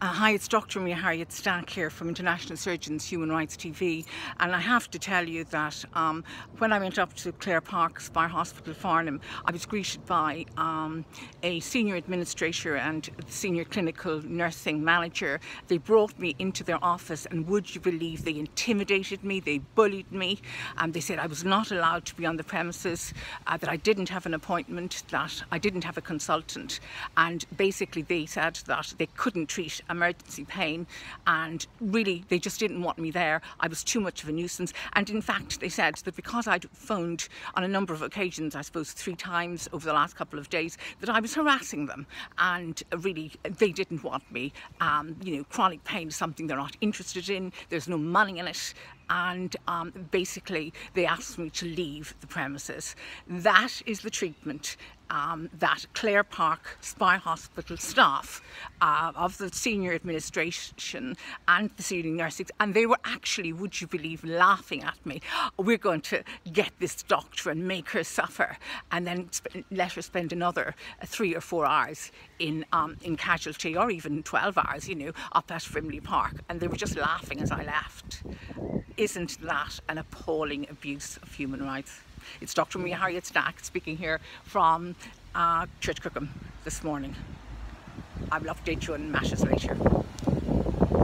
Uh, hi, it's Dr. Maria Harriet Stack here from International Surgeons Human Rights TV and I have to tell you that um, when I went up to Clare Park Spire Hospital Farnham I was greeted by um, a senior administrator and senior clinical nursing manager. They brought me into their office and would you believe they intimidated me, they bullied me and they said I was not allowed to be on the premises, uh, that I didn't have an appointment, that I didn't have a consultant and basically they said that they couldn't treat emergency pain and really they just didn't want me there. I was too much of a nuisance and in fact they said that because I'd phoned on a number of occasions, I suppose three times over the last couple of days, that I was harassing them and really they didn't want me. Um, you know, chronic pain is something they're not interested in, there's no money in it and um, basically they asked me to leave the premises. That is the treatment um, that Clare Park Spire Hospital staff uh, of the senior administration and the senior nursing, and they were actually, would you believe, laughing at me. We're going to get this doctor and make her suffer, and then let her spend another uh, three or four hours in um, in casualty, or even 12 hours, you know, up at Frimley Park. And they were just laughing as I left. Isn't that an appalling abuse of human rights? It's Dr. Maria Harriet Stack speaking here from uh, Church Crookham this morning. I will update you on matters later.